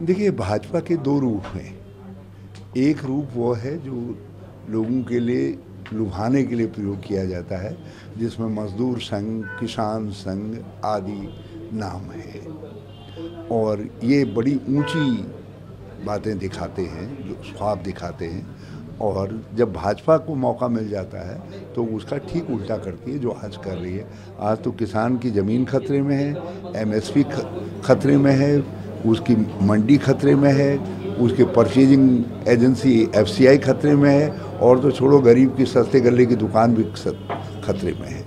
देखिए, भाजपा के दो रूप हैं। एक रूप वो है जो लोगों के लिए, लुभाने के लिए प्रयोग किया जाता है, जिसमें मजदूर संघ, किसान संघ आदि नाम है। और ये बड़ी ऊँची बातें दिखाते हैं, जो ख्वाब दिखाते हैं। और जब भाजपा को मौका मिल जाता है तो उसका ठीक उल्टा करती है, जो आज कर रही है। आज तो किसान की ज़मीन खतरे में है, एमएसपी खतरे में है उसकी मंडी खतरे में है उसके परचेजिंग एजेंसी एफसीआई खतरे में है और तो छोड़ो गरीब की सस्ते गले की दुकान भी खतरे में है।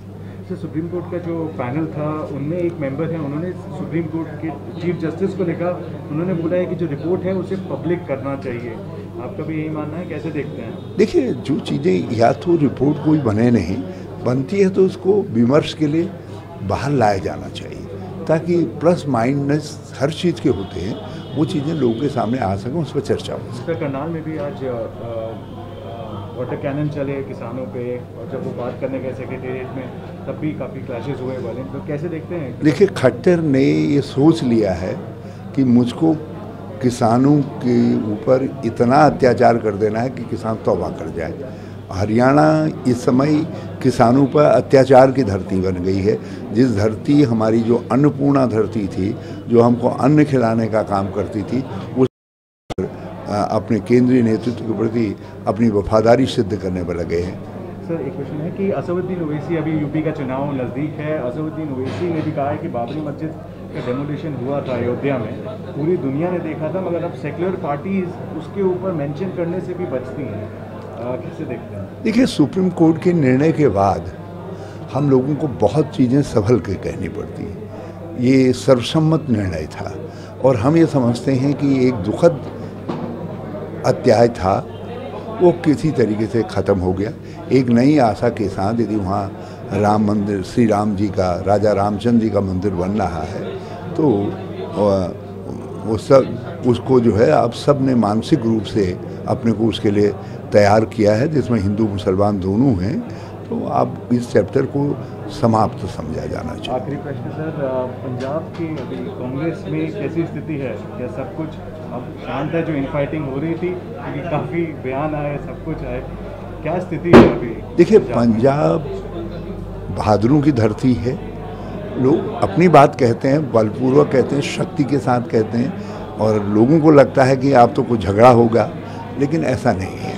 सर सुप्रीम कोर्ट का जो पैनल था उनमें एक मेंबर है उन्होंने सुप्रीम कोर्ट के चीफ जस्टिस को लिखा उन्होंने बोला है कि जो रिपोर्ट है उसे पब्लिक करना चाहिए। आपका भी यही मानना है कैसे देखते हैं? देखिए जो चीज़ें या तो रिपोर्ट कोई बने नहीं बनती है तो उसको विमर्श के लिए बाहर लाया जाना चाहिए। ताकि प्लस माइंडनेस हर चीज़ के होते हैं वो चीज़ें लोगों के सामने आ सकें उस पर चर्चा हो सके। करनाल में भी आज वाटर कैनन चले किसानों पे और जब वो बात करने गए सेक्रेटेरिएट में तब भी काफ़ी क्लैशेज हुए वाले। तो कैसे देखते हैं? देखिए खट्टर ने ये सोच लिया है कि मुझको किसानों के ऊपर इतना अत्याचार कर देना है कि किसान तौबा कर जाए। हरियाणा इस समय किसानों पर अत्याचार की धरती बन गई है। जिस धरती हमारी जो अन्नपूर्णा धरती थी, जो हमको अन्न खिलाने का काम करती थी, उस अपने केंद्रीय नेतृत्व के प्रति अपनी वफादारी सिद्ध करने पर लगे हैं। सर, एक क्वेश्चन है कि असदुद्दीन ओवैसी अभी यूपी का चुनाव नज़दीक है। असदुद्दीन ओवैसी ने भी कहा है कि बाबरी मस्जिद का डेमोलिशन हुआ था अयोध्या में। पूरी दुनिया ने देखा था, मगर अब सेकुलर पार्टीज़ उसके ऊपर मेंशन करने से भी बचती हैं। देखिए, सुप्रीम कोर्ट के निर्णय के बाद हम लोगों को बहुत चीज़ें संभल के कहनी पड़ती हैं। ये सर्वसम्मत निर्णय था और हम ये समझते हैं कि एक दुखद अत्याय था, वो किसी तरीके से ख़त्म हो गया। एक नई आशा के साथ यदि वहाँ राम मंदिर, श्री राम जी का, राजा रामचंद्र जी का मंदिर बन रहा है तो वो सब उसको जो है आप सबने मानसिक रूप से अपने को उसके लिए तैयार किया है जिसमें हिंदू मुसलमान दोनों हैं तो आप इस चैप्टर को समाप्त तो समझा जाना चाहिए। आखिरी प्रश्न सर पंजाब की अभी कांग्रेस में कैसी स्थिति है? क्या सब कुछ अब शांत है जो इनफाइटिंग हो रही थी क्योंकि काफ़ी बयान आए सब कुछ आए। क्या स्थिति है अभी देखिए पंजाब बहादुरों की धरती है लोग अपनी बात कहते हैं बलपूर्वक कहते हैं शक्ति के साथ कहते हैं और लोगों को लगता है कि आप तो कुछ झगड़ा होगा लेकिन ऐसा नहीं है।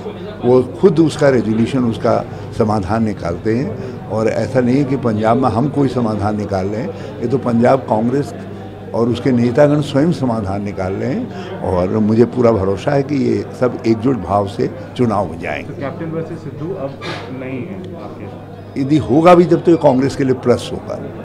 वो खुद उसका रेजोल्यूशन उसका समाधान निकालते हैं और ऐसा नहीं है कि पंजाब में हम कोई समाधान निकाल रहे हैं। ये तो पंजाब कांग्रेस और उसके नेतागण स्वयं समाधान निकाल रहे हैं और मुझे पूरा भरोसा है कि ये सब एकजुट भाव से चुनाव में जाएँगे। तो कैप्टन वर्सेस सिद्धू अब नहीं है यदि होगा भी जब तो ये कांग्रेस के लिए प्लस होगा।